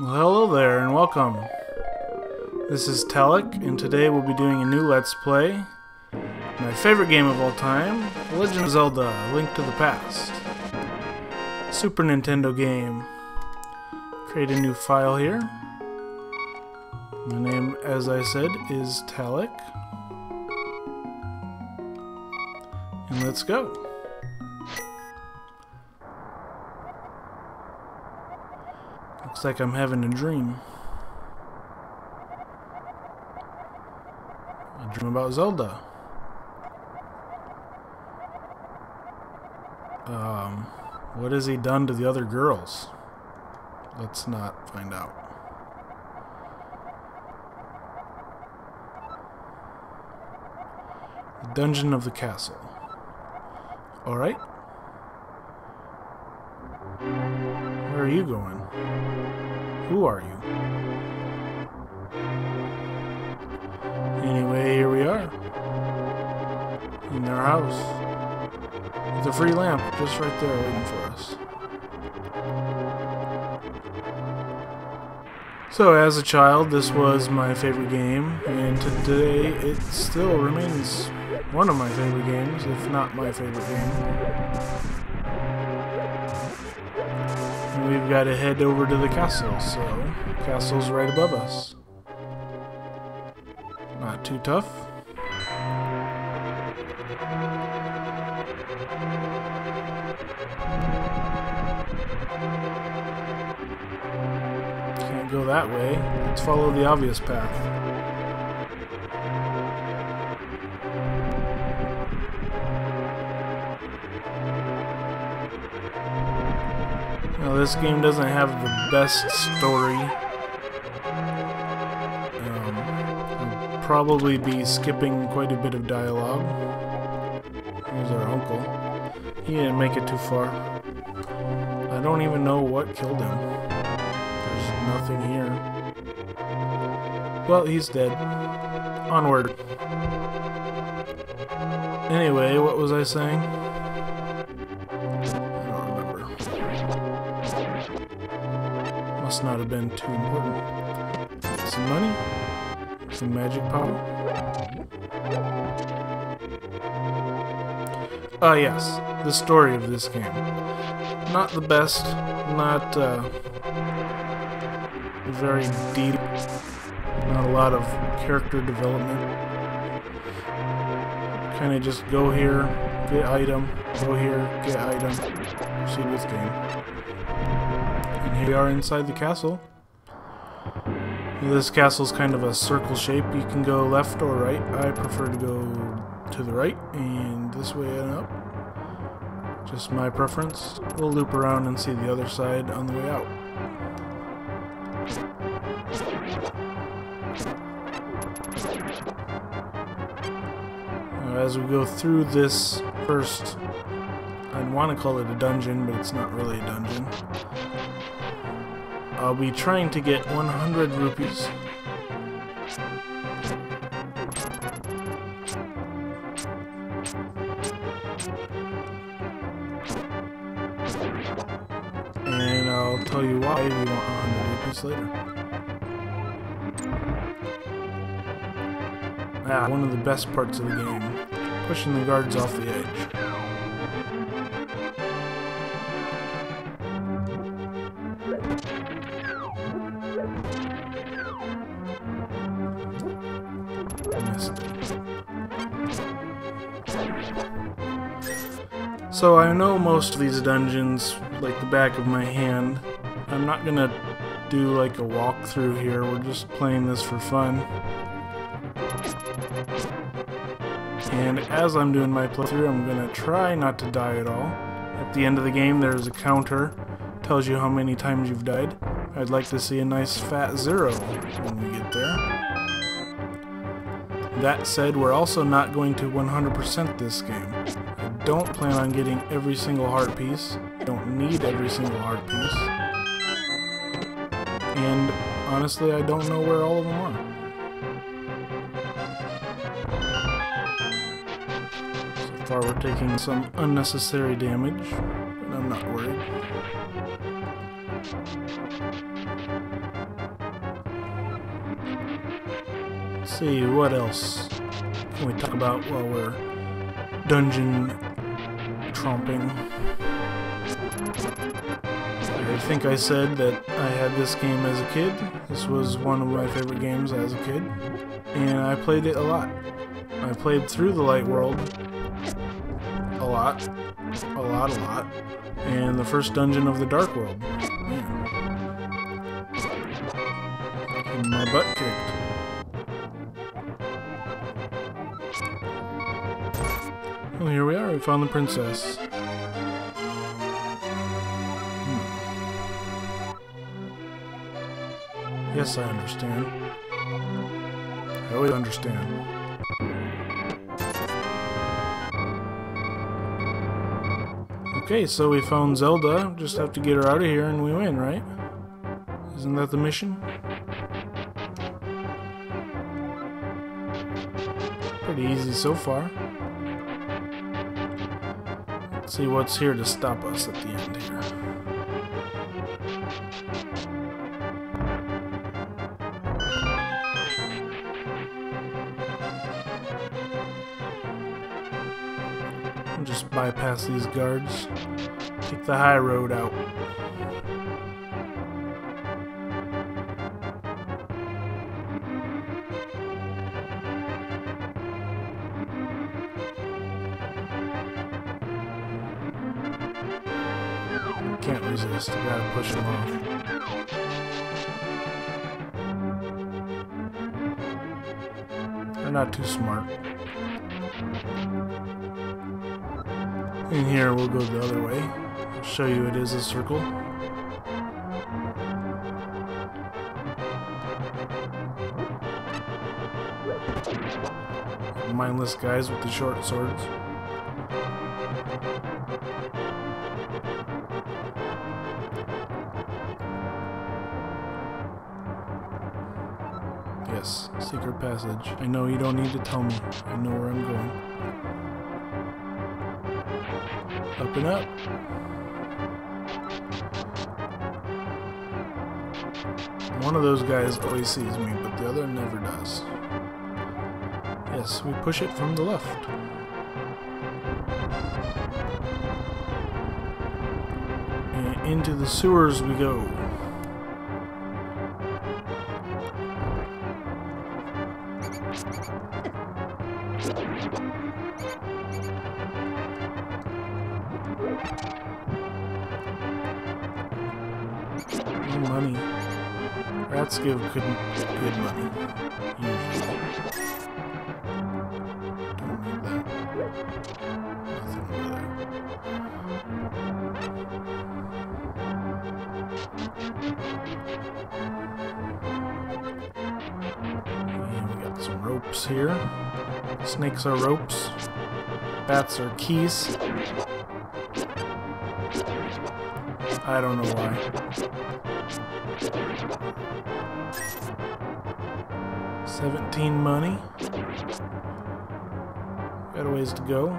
Well, hello there and welcome. This is Tallic, and today we'll be doing a new Let's Play. My favorite game of all time, Legend of Zelda Link to the Past. Super Nintendo game. Create a new file here. My name, as I said, is Tallic. And let's go. Looks like I'm having a dream. A dream about Zelda. Um, what has he done to the other girls? Let's not find out. The Dungeon of the Castle. Alright. Where are you going? Who are you? Anyway, here we are. In their house. With a free lamp just right there waiting for us. So, as a child, this was my favorite game, and today it still remains one of my favorite games, if not my favorite game. We've got to head over to the castle, so castle's right above us. Not too tough. Can't go that way. Let's follow the obvious path. Now this game doesn't have the best story. Um, I'll probably be skipping quite a bit of dialogue. Here's our uncle. He didn't make it too far. I don't even know what killed him. There's nothing here. Well, he's dead. Onward. Anyway, what was I saying? Must not have been too important. Some money? Some magic power? Ah, yes. The story of this game. Not the best. Not, uh, very deep. Not a lot of character development. Kind of just go here, get item, go here, get item, proceed with game. Here we are inside the castle. This castle's kind of a circle shape. You can go left or right. I prefer to go to the right and this way and up. Just my preference. We'll loop around and see the other side on the way out. As we go through this first, I'd want to call it a dungeon, but it's not really a dungeon. I'll be trying to get 100 rupees. And I'll tell you why we want 100 rupees later. Ah, one of the best parts of the game. Pushing the guards off the edge. So I know most of these dungeons like the back of my hand. I'm not gonna do like a walkthrough here, we're just playing this for fun. And as I'm doing my playthrough, I'm gonna try not to die at all. At the end of the game, there's a counter, tells you how many times you've died. I'd like to see a nice fat zero when we get there. That said, we're also not going to 100% this game. Don't plan on getting every single heart piece. I don't need every single heart piece. And honestly, I don't know where all of them are. So far, we're taking some unnecessary damage, but I'm not worried. Let's see, what else can we talk about while we're dungeon tromping? I think I said that I had this game as a kid. This was one of my favorite games as a kid, and I played it a lot. I played through the Light World a lot, a lot, a lot, and the first dungeon of the Dark World. Man. Getting my butt kicked. Found the princess. Hmm. Yes, I understand. I always understand. Okay, so we found Zelda. Just have to get her out of here and we win, right? Isn't that the mission? Pretty easy so far. See what's here to stop us at the end here. Just bypass these guards. Take the high road out. Can't resist. I gotta push him off. They're not too smart. In here, we'll go the other way. I'll show you it is a circle. Mindless guys with the short swords. I know you don't need to tell me. I know where I'm going. Up and up. One of those guys always sees me, but the other never does. Yes, we push it from the left. And into the sewers we go. Money. Rats give good, good money. Here. Snakes are ropes. Bats are keys. I don't know why. Seventeen money. Got a ways to go.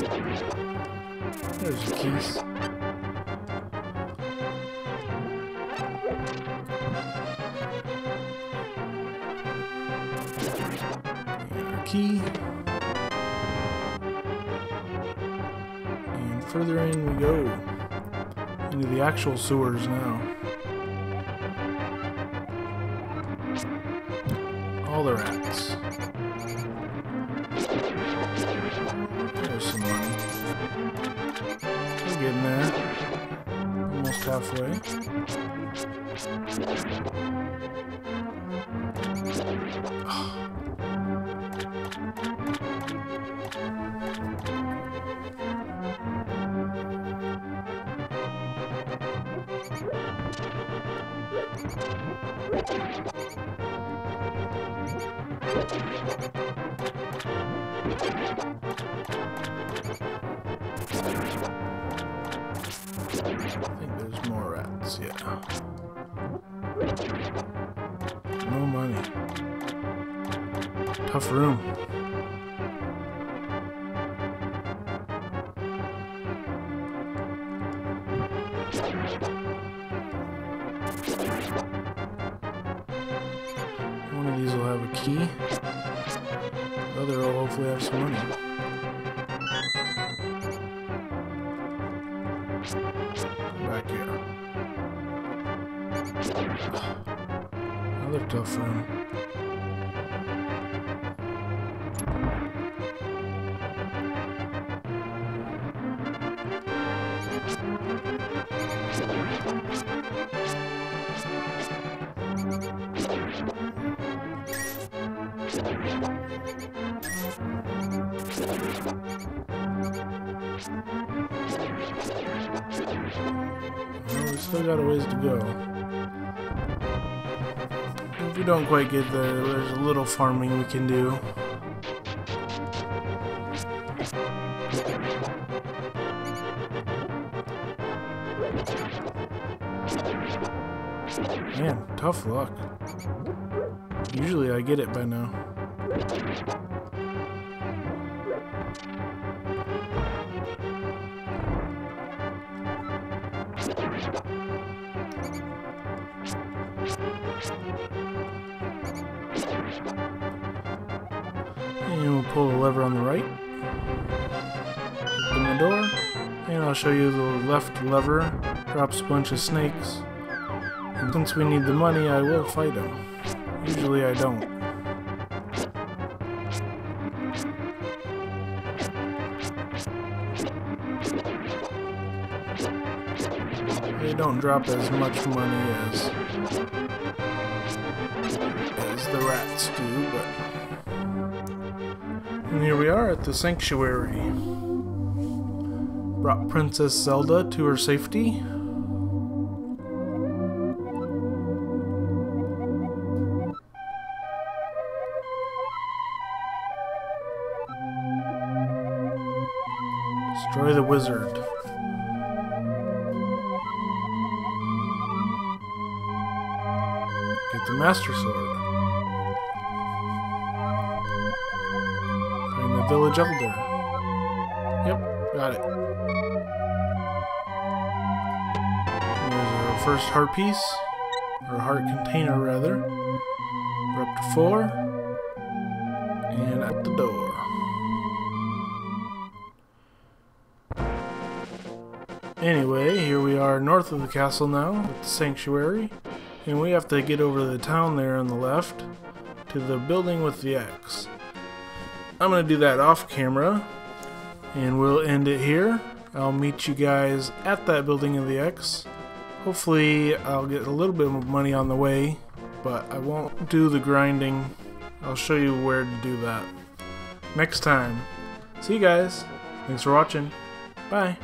There's your keys. Key. And further in we go. Into the actual sewers now. All the rats. Almost halfway. Tough room. One of these will have a key. The other will hopefully have some money. Back here. Another tough room. Well, we still got a ways to go. We don't quite get there, there's a little farming we can do. Man, tough luck. Usually I get it by now. Lever on the right. Open the door. And I'll show you the left lever drops a bunch of snakes. And since we need the money, I will fight them. Usually I don't. They don't drop as much money as as the rats do, but and here we are at the sanctuary. Brought Princess Zelda to her safety. Destroy the wizard. Get the Master Sword. Village elder. Yep, got it. There's our first heart piece, or heart container rather. We're up to four, and out the door. Anyway, here we are north of the castle now, at the sanctuary, and we have to get over to the town there on the left, to the building with the X. I'm going to do that off camera, and we'll end it here. I'll meet you guys at that building of the X. Hopefully I'll get a little bit of money on the way, but I won't do the grinding. I'll show you where to do that next time. See you guys. Thanks for watching. Bye.